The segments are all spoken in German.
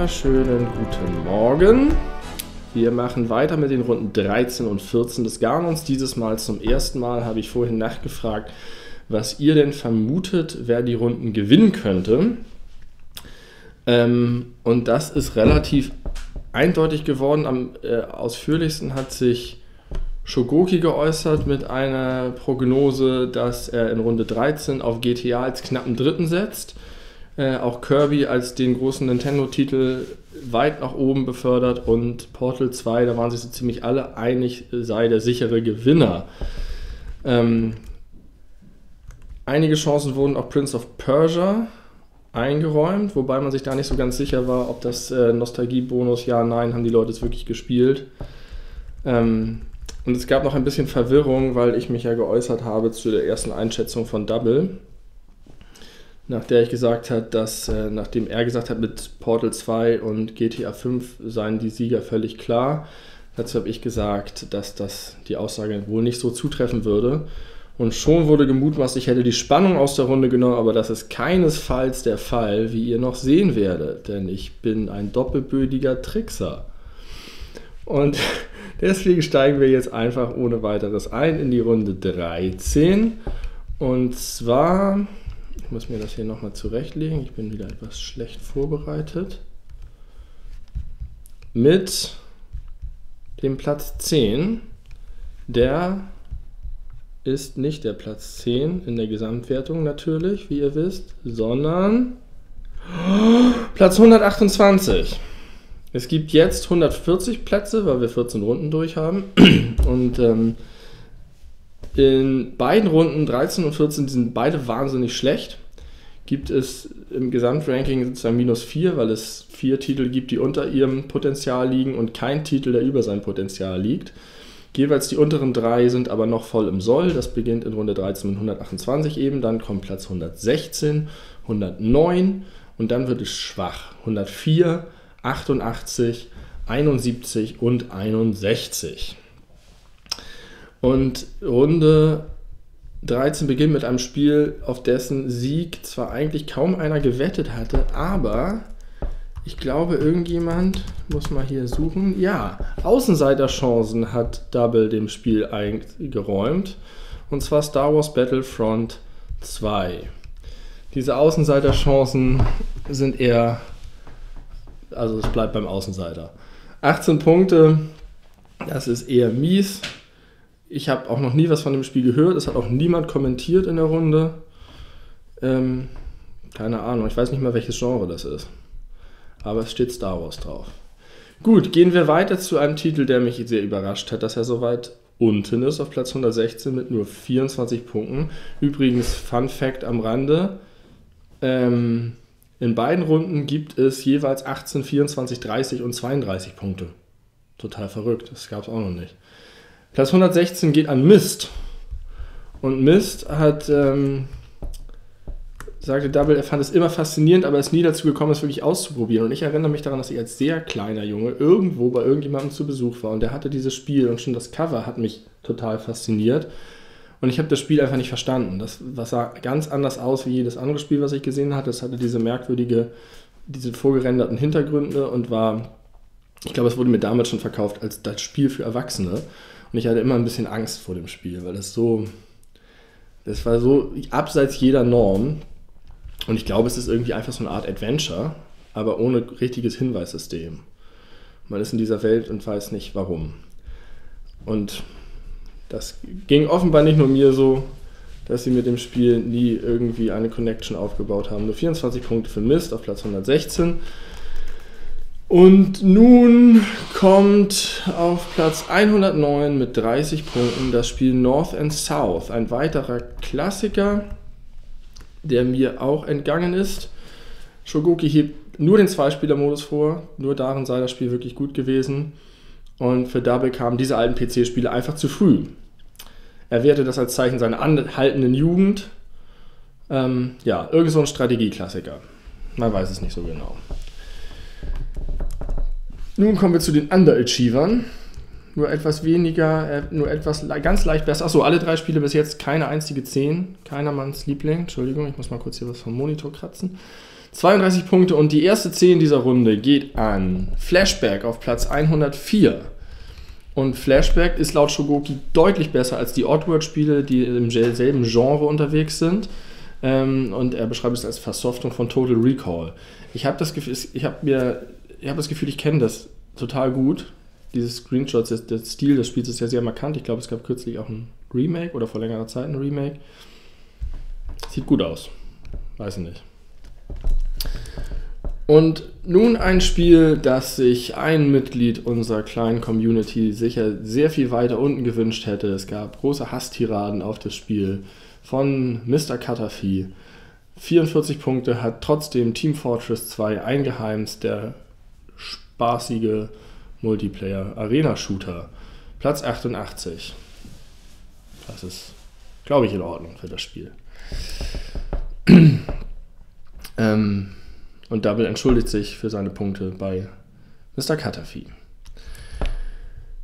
wunderschönen guten Morgen. Wir machen weiter mit den Runden 13 und 14 des Garnons. Dieses Mal zum ersten Mal habe ich vorhin nachgefragt, was ihr denn vermutet, wer die Runden gewinnen könnte. Ähm, und das ist relativ eindeutig geworden. Am äh, ausführlichsten hat sich Shogoki geäußert mit einer Prognose, dass er in Runde 13 auf GTA als knappen Dritten setzt. Äh, auch Kirby als den großen Nintendo-Titel weit nach oben befördert und Portal 2, da waren sich so ziemlich alle einig, sei der sichere Gewinner. Ähm, einige Chancen wurden auch Prince of Persia eingeräumt, wobei man sich da nicht so ganz sicher war, ob das äh, Nostalgie-Bonus, ja, nein, haben die Leute es wirklich gespielt. Ähm, und es gab noch ein bisschen Verwirrung, weil ich mich ja geäußert habe zu der ersten Einschätzung von Double nach der ich gesagt habe, dass äh, nachdem er gesagt hat, mit Portal 2 und GTA 5 seien die Sieger völlig klar, dazu habe ich gesagt, dass das die Aussage wohl nicht so zutreffen würde. Und schon wurde gemutmaßt, ich hätte die Spannung aus der Runde genommen, aber das ist keinesfalls der Fall, wie ihr noch sehen werdet, denn ich bin ein doppelbödiger Trickser. Und deswegen steigen wir jetzt einfach ohne weiteres ein in die Runde 13. Und zwar ich muss mir das hier nochmal zurechtlegen. Ich bin wieder etwas schlecht vorbereitet. Mit dem Platz 10. Der ist nicht der Platz 10 in der Gesamtwertung natürlich, wie ihr wisst, sondern Platz 128. Es gibt jetzt 140 Plätze, weil wir 14 Runden durch haben. Und ähm, in beiden Runden, 13 und 14, die sind beide wahnsinnig schlecht. Gibt es im Gesamtranking sozusagen minus 4, weil es vier Titel gibt, die unter ihrem Potenzial liegen und kein Titel, der über seinem Potenzial liegt. Jeweils die unteren drei sind aber noch voll im Soll. Das beginnt in Runde 13 mit 128 eben, dann kommt Platz 116, 109 und dann wird es schwach. 104, 88, 71 und 61. Und Runde 13 beginnt mit einem Spiel, auf dessen Sieg zwar eigentlich kaum einer gewettet hatte, aber ich glaube, irgendjemand muss mal hier suchen. Ja, Außenseiterchancen hat Double dem Spiel eingeräumt. Und zwar Star Wars Battlefront 2. Diese Außenseiterchancen sind eher, also es bleibt beim Außenseiter. 18 Punkte, das ist eher mies. Ich habe auch noch nie was von dem Spiel gehört. Es hat auch niemand kommentiert in der Runde. Ähm, keine Ahnung, ich weiß nicht mal, welches Genre das ist. Aber es steht Star Wars drauf. Gut, gehen wir weiter zu einem Titel, der mich sehr überrascht hat, dass er so weit unten ist, auf Platz 116 mit nur 24 Punkten. Übrigens, Fun Fact am Rande: ähm, In beiden Runden gibt es jeweils 18, 24, 30 und 32 Punkte. Total verrückt, das gab es auch noch nicht. Platz 116 geht an Mist. Und Mist hat, ähm, sagte Double, er fand es immer faszinierend, aber ist nie dazu gekommen, es wirklich auszuprobieren. Und ich erinnere mich daran, dass ich als sehr kleiner Junge irgendwo bei irgendjemandem zu Besuch war und der hatte dieses Spiel und schon das Cover hat mich total fasziniert. Und ich habe das Spiel einfach nicht verstanden. Das, das sah ganz anders aus wie jedes andere Spiel, was ich gesehen hatte. Es hatte diese merkwürdige, diese vorgerenderten Hintergründe und war, ich glaube, es wurde mir damals schon verkauft als das Spiel für Erwachsene. Und ich hatte immer ein bisschen Angst vor dem Spiel, weil das so, das war so abseits jeder Norm. Und ich glaube, es ist irgendwie einfach so eine Art Adventure, aber ohne richtiges Hinweissystem. Man ist in dieser Welt und weiß nicht warum. Und das ging offenbar nicht nur mir so, dass sie mit dem Spiel nie irgendwie eine Connection aufgebaut haben. Nur 24 Punkte für Mist auf Platz 116. Und nun kommt auf Platz 109 mit 30 Punkten das Spiel North and South, ein weiterer Klassiker, der mir auch entgangen ist. Shogoki hebt nur den Zweispieler-Modus vor, nur darin sei das Spiel wirklich gut gewesen. Und für Double kamen diese alten PC-Spiele einfach zu früh. Er wertet das als Zeichen seiner anhaltenden Jugend. Ähm, ja, irgend so ein Strategieklassiker. Man weiß es nicht so genau. Nun kommen wir zu den Underachievern. nur etwas weniger, äh, nur etwas ganz leicht besser. Achso, alle drei Spiele bis jetzt keine einzige 10. Keinermanns Liebling. Entschuldigung, ich muss mal kurz hier was vom Monitor kratzen. 32 Punkte und die erste 10 dieser Runde geht an Flashback auf Platz 104. Und Flashback ist laut Shogoki deutlich besser als die Oddworld-Spiele, die im selben Genre unterwegs sind. Ähm, und er beschreibt es als Versoftung von Total Recall. Ich habe das Gefühl, ich habe mir, ich habe das Gefühl, ich kenne das total gut. Diese Screenshots, der, der Stil des Spiels ist ja sehr markant. Ich glaube, es gab kürzlich auch ein Remake oder vor längerer Zeit ein Remake. Sieht gut aus. Weiß ich nicht. Und nun ein Spiel, das sich ein Mitglied unserer kleinen Community sicher sehr viel weiter unten gewünscht hätte. Es gab große Hasstiraden auf das Spiel von Mr. Cuttafee. 44 Punkte hat trotzdem Team Fortress 2 eingeheimst, der spaßige Multiplayer-Arena-Shooter. Platz 88. Das ist, glaube ich, in Ordnung für das Spiel. ähm, und Double entschuldigt sich für seine Punkte bei Mr. Cuttafee.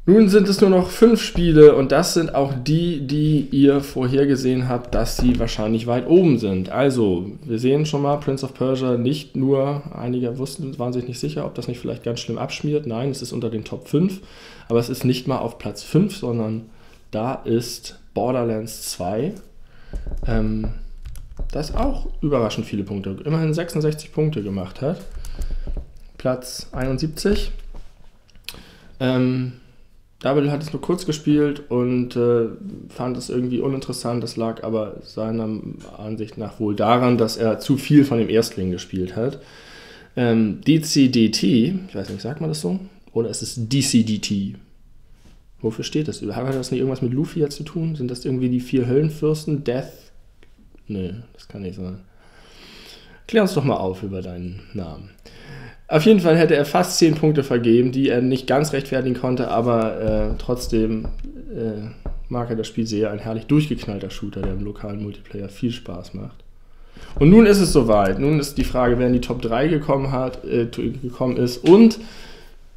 Nun sind es nur noch fünf Spiele und das sind auch die, die ihr vorhergesehen habt, dass sie wahrscheinlich weit oben sind. Also, wir sehen schon mal Prince of Persia nicht nur, einige wussten, waren sich nicht sicher, ob das nicht vielleicht ganz schlimm abschmiert. Nein, es ist unter den Top 5, aber es ist nicht mal auf Platz 5, sondern da ist Borderlands 2. Ähm, das auch überraschend viele Punkte, immerhin 66 Punkte gemacht hat. Platz 71. Ähm, Double hat es nur kurz gespielt und äh, fand es irgendwie uninteressant. Das lag aber seiner Ansicht nach wohl daran, dass er zu viel von dem Erstling gespielt hat. Ähm, DCDT, ich weiß nicht, sagt man das so? Oder ist es DCDT? Wofür steht das? Hat das nicht irgendwas mit Luffy zu tun? Sind das irgendwie die vier Höllenfürsten? Death, Nö, das kann nicht sein. Klär uns doch mal auf über deinen Namen. Auf jeden Fall hätte er fast 10 Punkte vergeben, die er nicht ganz rechtfertigen konnte, aber äh, trotzdem äh, mag er das Spiel sehr. Ein herrlich durchgeknallter Shooter, der im lokalen Multiplayer viel Spaß macht. Und nun ist es soweit. Nun ist die Frage, wer in die Top 3 gekommen, hat, äh, gekommen ist. Und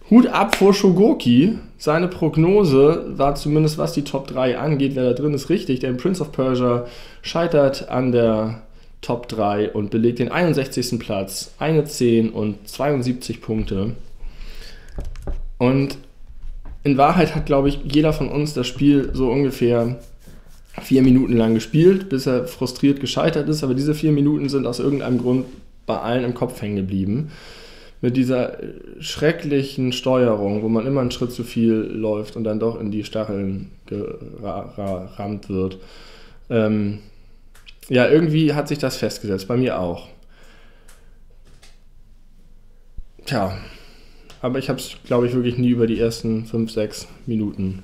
Hut ab vor Shogoki. Seine Prognose war zumindest, was die Top 3 angeht, wer da drin ist, richtig. Denn Prince of Persia scheitert an der Top 3 und belegt den 61. Platz. Eine 10 und 72 Punkte. Und in Wahrheit hat, glaube ich, jeder von uns das Spiel so ungefähr vier Minuten lang gespielt, bis er frustriert gescheitert ist. Aber diese vier Minuten sind aus irgendeinem Grund bei allen im Kopf hängen geblieben mit dieser schrecklichen Steuerung, wo man immer einen Schritt zu viel läuft und dann doch in die Stacheln gerammt wird. Ähm, ja, irgendwie hat sich das festgesetzt, bei mir auch. Tja, aber ich habe es, glaube ich, wirklich nie über die ersten 5, 6 Minuten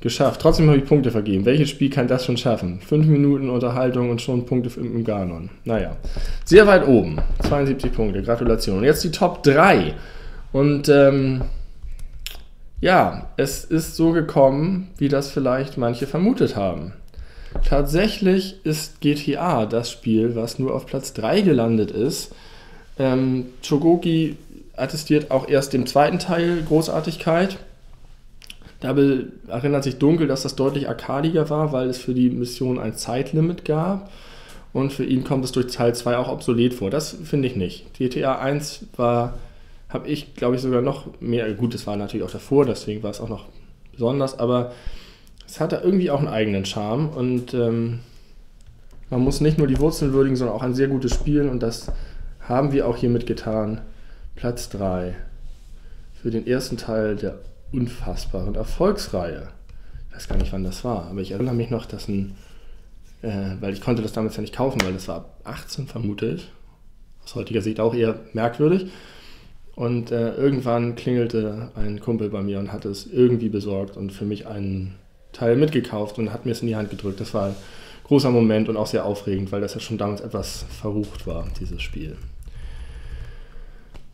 geschafft. Trotzdem habe ich Punkte vergeben. Welches Spiel kann das schon schaffen? Fünf Minuten Unterhaltung und schon Punkte im Ganon. Naja, sehr weit oben. 72 Punkte. Gratulation. Und jetzt die Top 3. Und ähm, ja, es ist so gekommen, wie das vielleicht manche vermutet haben. Tatsächlich ist GTA das Spiel, was nur auf Platz 3 gelandet ist. Ähm, Chogoki attestiert auch erst dem zweiten Teil Großartigkeit. Double erinnert sich dunkel, dass das deutlich arkadiger war, weil es für die Mission ein Zeitlimit gab. Und für ihn kommt es durch Teil 2 auch obsolet vor. Das finde ich nicht. GTA 1 war, habe ich, glaube ich, sogar noch mehr. Gut, es war natürlich auch davor, deswegen war es auch noch besonders, aber es hatte irgendwie auch einen eigenen Charme und ähm, man muss nicht nur die Wurzeln würdigen, sondern auch ein sehr gutes Spiel und das haben wir auch hiermit getan. Platz 3 für den ersten Teil der unfassbaren Erfolgsreihe. Ich weiß gar nicht, wann das war, aber ich erinnere mich noch, dass ein, äh, weil ich konnte das damals ja nicht kaufen, weil das war ab 18, vermute ich. Aus heutiger Sicht auch eher merkwürdig. Und äh, irgendwann klingelte ein Kumpel bei mir und hat es irgendwie besorgt und für mich einen Teil mitgekauft und hat mir es in die Hand gedrückt. Das war ein großer Moment und auch sehr aufregend, weil das ja schon damals etwas verrucht war, dieses Spiel.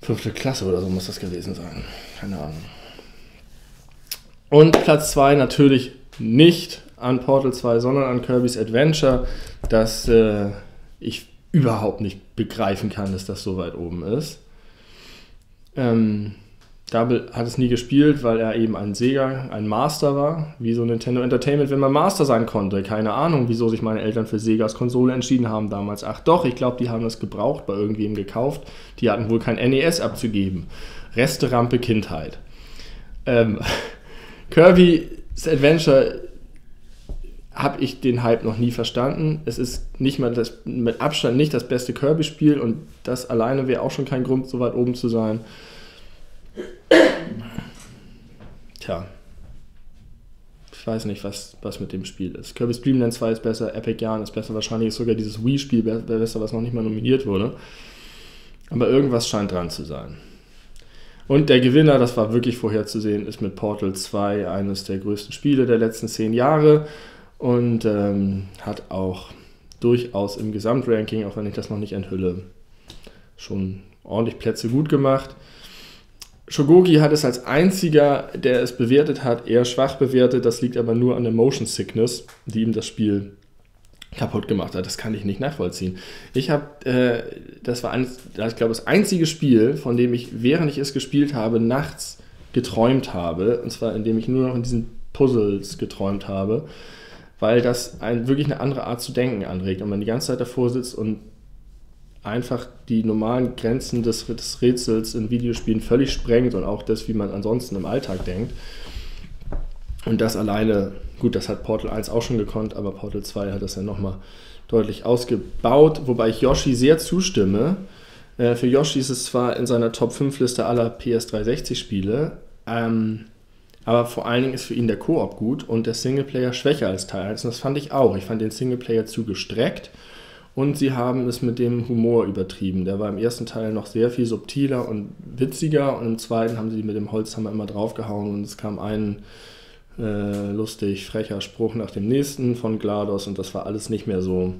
Fünfte Klasse oder so muss das gewesen sein. Keine Ahnung. Und Platz 2 natürlich nicht an Portal 2, sondern an Kirby's Adventure, das äh, ich überhaupt nicht begreifen kann, dass das so weit oben ist. Ähm, Double hat es nie gespielt, weil er eben ein Sega, ein Master war, wie so Nintendo Entertainment, wenn man Master sein konnte. Keine Ahnung, wieso sich meine Eltern für Segas Konsole entschieden haben damals. Ach doch, ich glaube, die haben das gebraucht, bei irgendwem gekauft. Die hatten wohl kein NES abzugeben. Resterampe Kindheit. Ähm, Kirby's Adventure habe ich den Hype noch nie verstanden. Es ist nicht mal das, mit Abstand nicht das beste Kirby-Spiel und das alleine wäre auch schon kein Grund, so weit oben zu sein. Tja. Ich weiß nicht, was, was mit dem Spiel ist. Kirby's Dream Land 2 ist besser, Epic Yarn ist besser, wahrscheinlich ist sogar dieses Wii-Spiel besser, was noch nicht mal nominiert wurde. Aber irgendwas scheint dran zu sein. Und der Gewinner, das war wirklich vorherzusehen, ist mit Portal 2 eines der größten Spiele der letzten zehn Jahre und ähm, hat auch durchaus im Gesamtranking, auch wenn ich das noch nicht enthülle, schon ordentlich Plätze gut gemacht. Shogogi hat es als einziger, der es bewertet hat, eher schwach bewertet. Das liegt aber nur an der Motion Sickness, die ihm das Spiel kaputt gemacht hat. Das kann ich nicht nachvollziehen. Ich habe, äh, das war, ein, ich glaube, das einzige Spiel, von dem ich, während ich es gespielt habe, nachts geträumt habe. Und zwar, indem ich nur noch in diesen Puzzles geträumt habe, weil das ein, wirklich eine andere Art zu denken anregt. Und man die ganze Zeit davor sitzt und einfach die normalen Grenzen des, des Rätsels in Videospielen völlig sprengt und auch das, wie man ansonsten im Alltag denkt. Und das alleine, gut, das hat Portal 1 auch schon gekonnt, aber Portal 2 hat das ja nochmal deutlich ausgebaut, wobei ich Yoshi sehr zustimme. Äh, für Yoshi ist es zwar in seiner Top 5 Liste aller PS360-Spiele, ähm, aber vor allen Dingen ist für ihn der Koop gut und der Singleplayer schwächer als Teil 1. Und das fand ich auch. Ich fand den Singleplayer zu gestreckt und sie haben es mit dem Humor übertrieben. Der war im ersten Teil noch sehr viel subtiler und witziger und im zweiten haben sie mit dem Holzhammer immer draufgehauen und es kam ein äh, lustig frecher Spruch nach dem nächsten von GLaDOS und das war alles nicht mehr so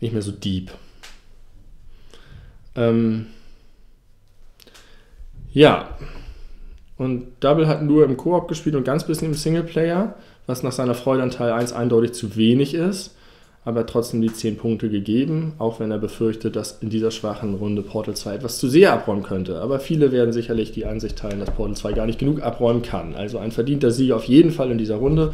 nicht mehr so deep. Ähm, ja, und Double hat nur im Koop gespielt und ganz bisschen im Singleplayer, was nach seiner Freude an Teil 1 eindeutig zu wenig ist aber trotzdem die 10 Punkte gegeben, auch wenn er befürchtet, dass in dieser schwachen Runde Portal 2 etwas zu sehr abräumen könnte. Aber viele werden sicherlich die Ansicht teilen, dass Portal 2 gar nicht genug abräumen kann. Also ein verdienter Sieg auf jeden Fall in dieser Runde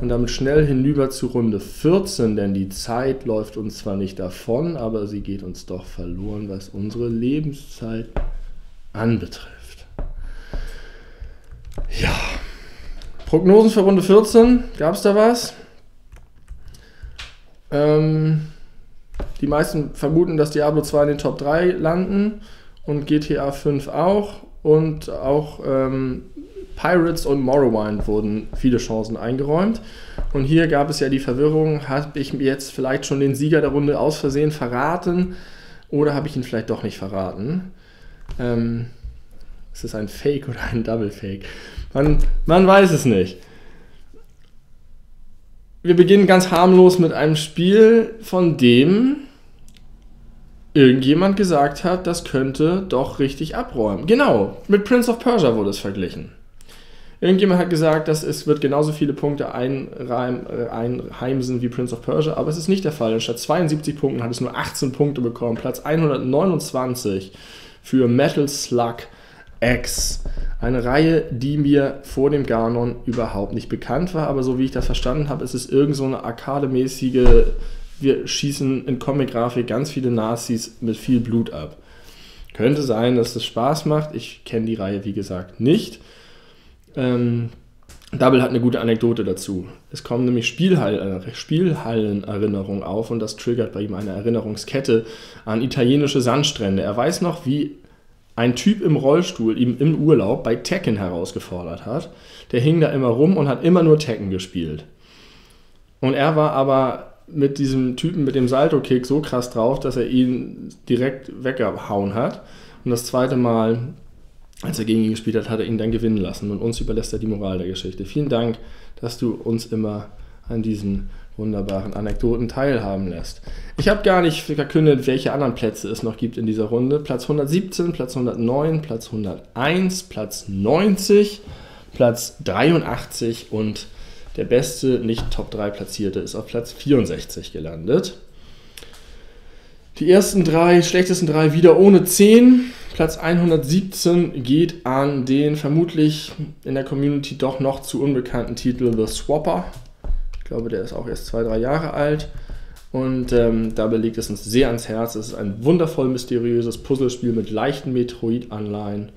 und damit schnell hinüber zu Runde 14, denn die Zeit läuft uns zwar nicht davon, aber sie geht uns doch verloren, was unsere Lebenszeit anbetrifft. Ja. Prognosen für Runde 14, gab es da was? Ähm, die meisten vermuten, dass Diablo 2 in den Top 3 landen und GTA 5 auch. Und auch ähm, Pirates und Morrowind wurden viele Chancen eingeräumt. Und hier gab es ja die Verwirrung, habe ich jetzt vielleicht schon den Sieger der Runde aus Versehen verraten oder habe ich ihn vielleicht doch nicht verraten? Ähm, ist es ein Fake oder ein Double Fake? Man, man weiß es nicht wir beginnen ganz harmlos mit einem Spiel, von dem irgendjemand gesagt hat, das könnte doch richtig abräumen. Genau, mit Prince of Persia wurde es verglichen. Irgendjemand hat gesagt, dass es wird genauso viele Punkte einreim, äh, einheimsen wie Prince of Persia, aber es ist nicht der Fall. Statt 72 Punkten hat es nur 18 Punkte bekommen. Platz 129 für Metal Slug X. Eine Reihe, die mir vor dem Ganon überhaupt nicht bekannt war, aber so wie ich das verstanden habe, ist es irgend so eine arkademäßige, wir schießen in Comic-Grafik ganz viele Nazis mit viel Blut ab. Könnte sein, dass es Spaß macht. Ich kenne die Reihe, wie gesagt, nicht. Ähm, Double hat eine gute Anekdote dazu. Es kommen nämlich Spielhall Spielhallenerinnerungen auf und das triggert bei ihm eine Erinnerungskette an italienische Sandstrände. Er weiß noch, wie ein Typ im Rollstuhl ihm im Urlaub bei Tekken herausgefordert hat. Der hing da immer rum und hat immer nur Tekken gespielt. Und er war aber mit diesem Typen mit dem Salto-Kick so krass drauf, dass er ihn direkt weggehauen hat. Und das zweite Mal, als er gegen ihn gespielt hat, hat er ihn dann gewinnen lassen. Und uns überlässt er die Moral der Geschichte. Vielen Dank, dass du uns immer an diesen wunderbaren Anekdoten teilhaben lässt. Ich habe gar nicht verkündet, welche anderen Plätze es noch gibt in dieser Runde. Platz 117, Platz 109, Platz 101, Platz 90, Platz 83 und der beste nicht Top 3 Platzierte ist auf Platz 64 gelandet. Die ersten drei, schlechtesten drei wieder ohne 10. Platz 117 geht an den vermutlich in der Community doch noch zu unbekannten Titel The Swapper. Ich glaube, der ist auch erst zwei, drei Jahre alt. Und ähm, da belegt es uns sehr ans Herz. Es ist ein wundervoll mysteriöses Puzzlespiel mit leichten Metroid-Anleihen.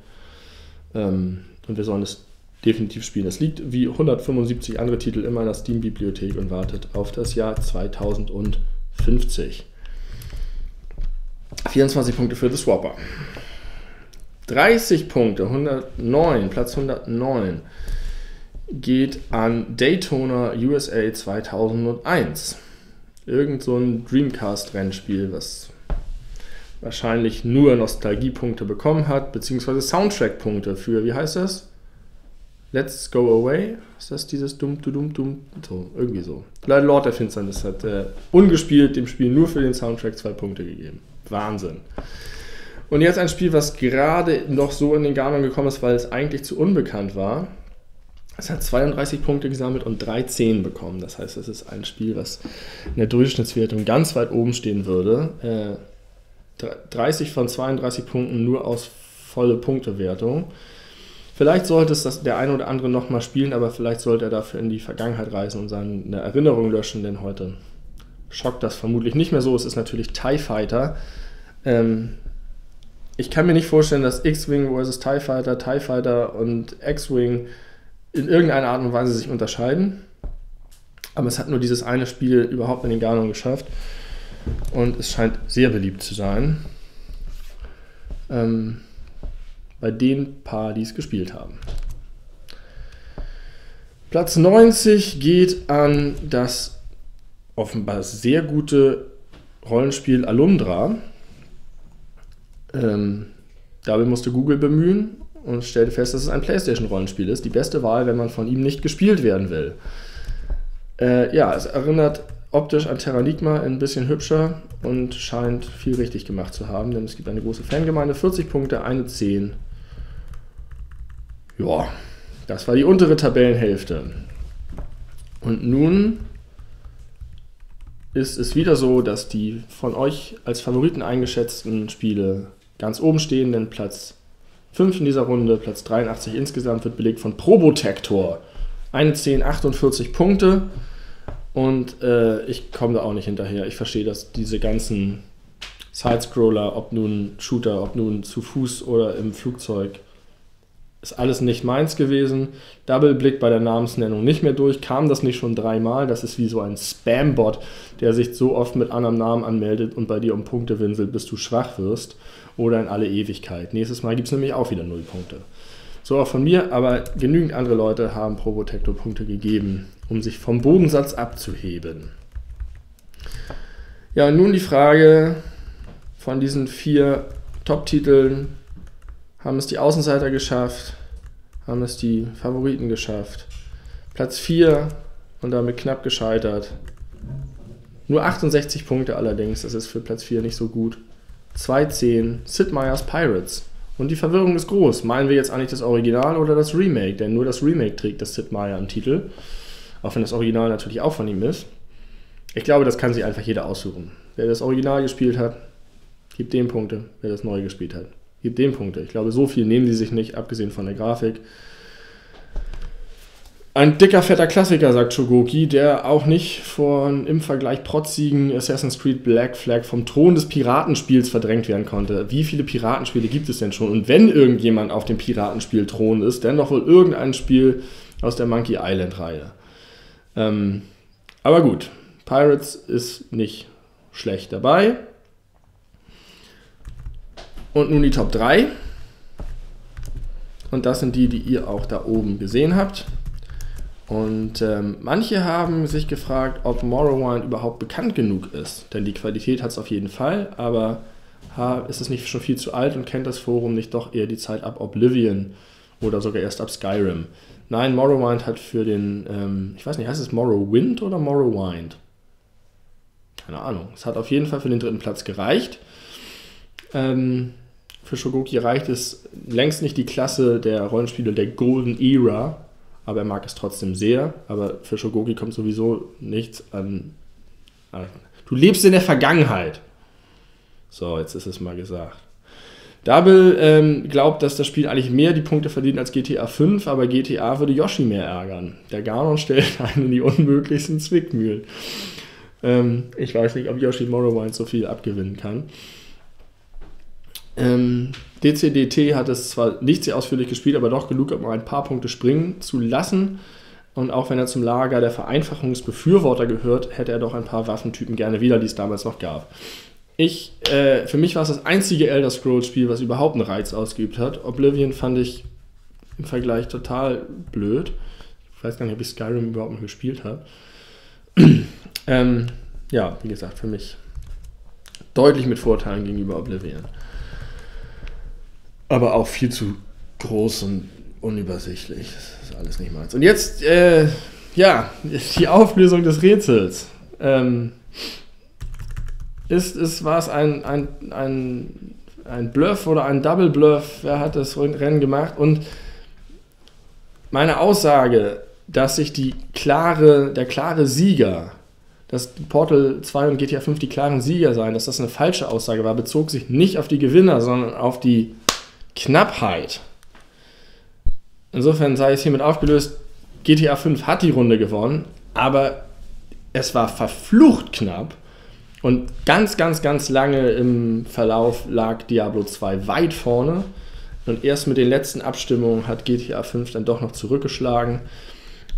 Ähm, und wir sollen es definitiv spielen. Es liegt wie 175 andere Titel immer in der Steam-Bibliothek und wartet auf das Jahr 2050. 24 Punkte für The Swapper. 30 Punkte, 109, Platz 109 geht an Daytona USA 2001. Irgend so ein Dreamcast-Rennspiel, was wahrscheinlich nur Nostalgiepunkte bekommen hat, beziehungsweise Soundtrack-Punkte für, wie heißt das? Let's Go Away? Ist das dieses dumm, du dumm, dumm? So, irgendwie so. Lord der Finsternis hat äh, ungespielt dem Spiel nur für den Soundtrack zwei Punkte gegeben. Wahnsinn. Und jetzt ein Spiel, was gerade noch so in den Garnern gekommen ist, weil es eigentlich zu unbekannt war. Es hat 32 Punkte gesammelt und 13 bekommen. Das heißt, es ist ein Spiel, was in der Durchschnittswertung ganz weit oben stehen würde. Äh, 30 von 32 Punkten nur aus volle Punktewertung. Vielleicht sollte es das der eine oder andere nochmal spielen, aber vielleicht sollte er dafür in die Vergangenheit reisen und seine Erinnerung löschen, denn heute schockt das vermutlich nicht mehr so. Es ist natürlich TIE Fighter. Ähm, ich kann mir nicht vorstellen, dass X-Wing vs. TIE Fighter, TIE Fighter und X-Wing in irgendeiner Art und Weise sich unterscheiden. Aber es hat nur dieses eine Spiel überhaupt in den Garnung geschafft. Und es scheint sehr beliebt zu sein. Ähm, bei den paar, die es gespielt haben. Platz 90 geht an das offenbar sehr gute Rollenspiel Alundra. Ähm, dabei musste Google bemühen und stellte fest, dass es ein PlayStation-Rollenspiel ist. Die beste Wahl, wenn man von ihm nicht gespielt werden will. Äh, ja, es erinnert optisch an Terranigma, ein bisschen hübscher und scheint viel richtig gemacht zu haben, denn es gibt eine große Fangemeinde. 40 Punkte, eine 10. Ja, das war die untere Tabellenhälfte. Und nun ist es wieder so, dass die von euch als Favoriten eingeschätzten Spiele ganz oben stehen, denn Platz 5 in dieser Runde, Platz 83 insgesamt wird belegt von Probotector. Eine 10, 48 Punkte. Und äh, ich komme da auch nicht hinterher. Ich verstehe, dass diese ganzen Sidescroller, ob nun Shooter, ob nun zu Fuß oder im Flugzeug, ist alles nicht meins gewesen. Double Blick bei der Namensnennung nicht mehr durch. Kam das nicht schon dreimal? Das ist wie so ein Spam-Bot, der sich so oft mit anderem Namen anmeldet und bei dir um Punkte winselt, bis du schwach wirst. Oder in alle Ewigkeit. Nächstes Mal gibt es nämlich auch wieder null Punkte. So auch von mir, aber genügend andere Leute haben Probotector Punkte gegeben, um sich vom Bodensatz abzuheben. Ja, nun die Frage von diesen vier Top-Titeln, haben es die Außenseiter geschafft, haben es die Favoriten geschafft. Platz 4 und damit knapp gescheitert. Nur 68 Punkte allerdings, das ist für Platz 4 nicht so gut. 2-10, Sid Meier's Pirates. Und die Verwirrung ist groß. Meinen wir jetzt eigentlich das Original oder das Remake? Denn nur das Remake trägt das Sid Meier im Titel. Auch wenn das Original natürlich auch von ihm ist. Ich glaube, das kann sich einfach jeder aussuchen. Wer das Original gespielt hat, gibt dem Punkte. Wer das neu gespielt hat, Gibt dem Punkte. Ich glaube, so viel nehmen die sich nicht, abgesehen von der Grafik. Ein dicker, fetter Klassiker, sagt Shogoki, der auch nicht von im Vergleich protzigen Assassin's Creed Black Flag vom Thron des Piratenspiels verdrängt werden konnte. Wie viele Piratenspiele gibt es denn schon? Und wenn irgendjemand auf dem Piratenspiel Thron ist, dann doch wohl irgendein Spiel aus der Monkey Island-Reihe. Ähm, aber gut, Pirates ist nicht schlecht dabei. Und nun die Top 3. Und das sind die, die ihr auch da oben gesehen habt. Und ähm, manche haben sich gefragt, ob Morrowind überhaupt bekannt genug ist. Denn die Qualität hat es auf jeden Fall, aber ha, ist es nicht schon viel zu alt und kennt das Forum nicht doch eher die Zeit ab Oblivion oder sogar erst ab Skyrim? Nein, Morrowind hat für den, ähm, ich weiß nicht, heißt es Morrowind oder Morrowind? Keine Ahnung. Es hat auf jeden Fall für den dritten Platz gereicht. Ähm, für Shogoki reicht es längst nicht die Klasse der Rollenspiele der Golden Era, aber er mag es trotzdem sehr. Aber für Shogoki kommt sowieso nichts an. Du lebst in der Vergangenheit. So, jetzt ist es mal gesagt. Double ähm, glaubt, dass das Spiel eigentlich mehr die Punkte verdient als GTA 5, aber GTA würde Yoshi mehr ärgern. Der Ganon stellt einen in die unmöglichsten Zwickmühlen. Ähm, ich weiß nicht, ob Yoshi Morrowind so viel abgewinnen kann. Ähm, DCDT hat es zwar nicht sehr ausführlich gespielt, aber doch genug, um ein paar Punkte springen zu lassen. Und auch wenn er zum Lager der Vereinfachungsbefürworter gehört, hätte er doch ein paar Waffentypen gerne wieder, die es damals noch gab. Ich, äh, für mich war es das einzige Elder Scrolls Spiel, was überhaupt einen Reiz ausgeübt hat. Oblivion fand ich im Vergleich total blöd. Ich weiß gar nicht, ob ich Skyrim überhaupt noch gespielt habe. ähm, ja, wie gesagt, für mich deutlich mit Vorteilen gegenüber Oblivion. Aber auch viel zu groß und unübersichtlich. Das ist alles nicht meins. Und jetzt, äh, ja, die Auflösung des Rätsels. Ähm, ist, ist, war es ein, ein, ein, ein Bluff oder ein Double Bluff? Wer hat das Rennen gemacht? Und meine Aussage, dass sich die klare, der klare Sieger, dass Portal 2 und GTA 5 die klaren Sieger seien, dass das eine falsche Aussage war, bezog sich nicht auf die Gewinner, sondern auf die Knappheit. Insofern sei es hiermit aufgelöst, GTA 5 hat die Runde gewonnen, aber es war verflucht knapp. Und ganz, ganz, ganz lange im Verlauf lag Diablo 2 weit vorne. Und erst mit den letzten Abstimmungen hat GTA 5 dann doch noch zurückgeschlagen.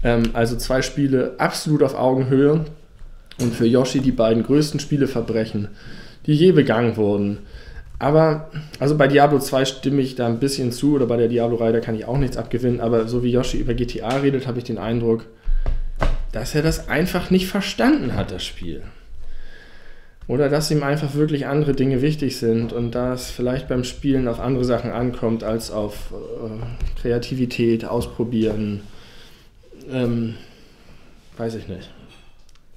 Ähm, also zwei Spiele absolut auf Augenhöhe. Und für Yoshi die beiden größten Spieleverbrechen, die je begangen wurden. Aber, also bei Diablo 2 stimme ich da ein bisschen zu, oder bei der Diablo-Reihe, da kann ich auch nichts abgewinnen. Aber so wie Yoshi über GTA redet, habe ich den Eindruck, dass er das einfach nicht verstanden hat, das Spiel. Oder dass ihm einfach wirklich andere Dinge wichtig sind und da es vielleicht beim Spielen auf andere Sachen ankommt als auf äh, Kreativität, Ausprobieren. Ähm, weiß ich nicht.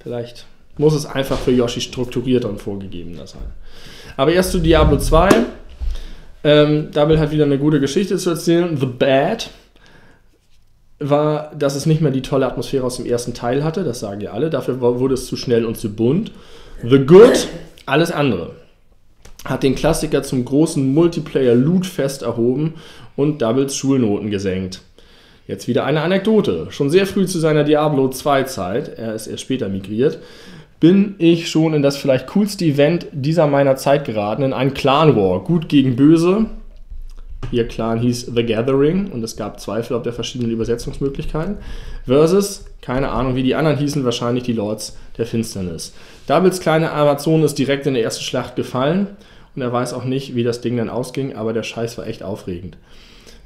Vielleicht muss es einfach für Yoshi strukturierter und vorgegebener sein. Aber erst zu Diablo 2. Ähm, Double hat wieder eine gute Geschichte zu erzählen. The Bad war, dass es nicht mehr die tolle Atmosphäre aus dem ersten Teil hatte, das sagen ja alle. Dafür wurde es zu schnell und zu bunt. The Good, alles andere. Hat den Klassiker zum großen Multiplayer-Loot-Fest erhoben und Doubles Schulnoten gesenkt. Jetzt wieder eine Anekdote. Schon sehr früh zu seiner Diablo 2-Zeit, er ist erst später migriert, bin ich schon in das vielleicht coolste Event dieser meiner Zeit geraten, in einen Clan War. Gut gegen Böse. Ihr Clan hieß The Gathering und es gab Zweifel auf der verschiedenen Übersetzungsmöglichkeiten. Versus, keine Ahnung, wie die anderen hießen, wahrscheinlich die Lords der Finsternis. Doubles kleine Amazon ist direkt in der ersten Schlacht gefallen und er weiß auch nicht, wie das Ding dann ausging, aber der Scheiß war echt aufregend.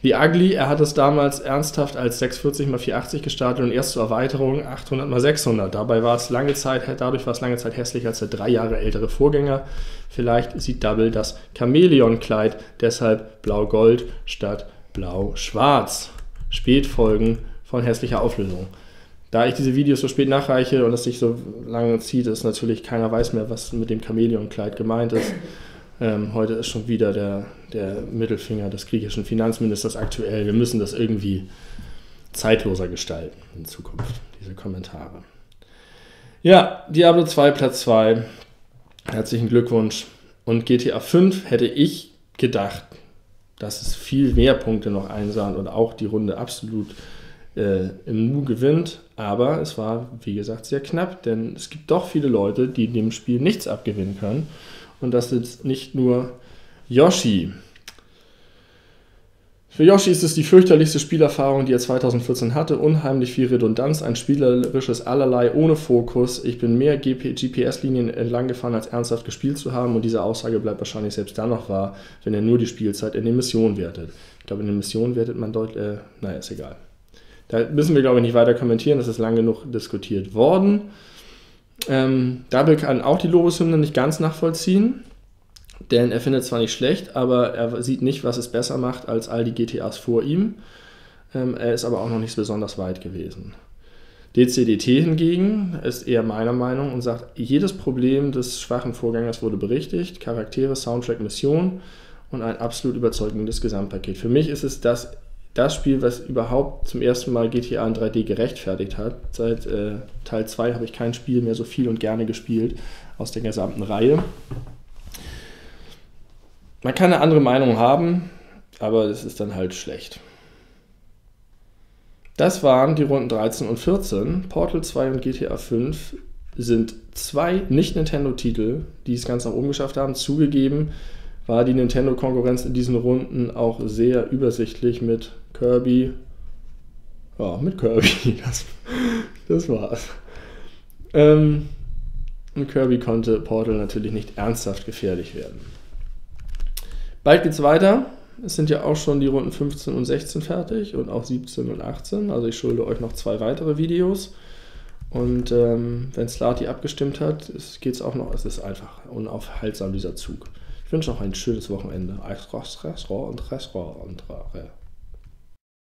Wie Ugly, er hat es damals ernsthaft als 640x480 gestartet und erst zur Erweiterung 800x600. Dabei war es lange Zeit, dadurch war es lange Zeit hässlicher als der drei Jahre ältere Vorgänger. Vielleicht sieht Double das Chamäleon-Kleid deshalb blau-gold statt blau-schwarz. Spätfolgen von hässlicher Auflösung. Da ich diese Videos so spät nachreiche und es sich so lange zieht, ist natürlich keiner weiß mehr, was mit dem Chamäleon-Kleid gemeint ist. Ähm, heute ist schon wieder der, der Mittelfinger des griechischen Finanzministers aktuell. Wir müssen das irgendwie zeitloser gestalten in Zukunft, diese Kommentare. Ja, Diablo 2 Platz 2. Herzlichen Glückwunsch. Und GTA 5 hätte ich gedacht, dass es viel mehr Punkte noch einsahen und auch die Runde absolut äh, im Nu gewinnt. Aber es war, wie gesagt, sehr knapp, denn es gibt doch viele Leute, die dem Spiel nichts abgewinnen können. Und das ist nicht nur Yoshi. Für Yoshi ist es die fürchterlichste Spielerfahrung, die er 2014 hatte. Unheimlich viel Redundanz, ein spielerisches Allerlei ohne Fokus. Ich bin mehr GPS-Linien entlang gefahren, als ernsthaft gespielt zu haben. Und diese Aussage bleibt wahrscheinlich selbst dann noch wahr, wenn er nur die Spielzeit in den Missionen wertet. Ich glaube, in den Missionen wertet man deutlich. Äh, naja, ist egal. Da müssen wir, glaube ich, nicht weiter kommentieren. Das ist lang genug diskutiert worden. Ähm, Double kann auch die Lobeshymne nicht ganz nachvollziehen, denn er findet zwar nicht schlecht, aber er sieht nicht, was es besser macht als all die GTAs vor ihm. Ähm, er ist aber auch noch nicht besonders weit gewesen. DCDT hingegen ist eher meiner Meinung und sagt, jedes Problem des schwachen Vorgängers wurde berichtigt, Charaktere, Soundtrack, Mission und ein absolut überzeugendes Gesamtpaket. Für mich ist es das das Spiel, was überhaupt zum ersten Mal GTA in 3D gerechtfertigt hat. Seit äh, Teil 2 habe ich kein Spiel mehr so viel und gerne gespielt aus der gesamten Reihe. man kann eine andere Meinung haben, aber es ist dann halt schlecht. Das waren die Runden 13 und 14. Portal 2 und GTA 5 sind zwei Nicht-Nintendo-Titel, die es ganz nach oben geschafft haben. Zugegeben war die Nintendo-Konkurrenz in diesen Runden auch sehr übersichtlich mit Kirby. Ja, mit Kirby. Das, das war's. Ähm, und Kirby konnte Portal natürlich nicht ernsthaft gefährlich werden. Bald geht's weiter. Es sind ja auch schon die Runden 15 und 16 fertig und auch 17 und 18. Also ich schulde euch noch zwei weitere Videos. Und ähm, wenn Slati abgestimmt hat, geht es auch noch. Es ist einfach unaufhaltsam, dieser Zug. Ich wünsche noch ein schönes Wochenende. Restaurant und Restaurant und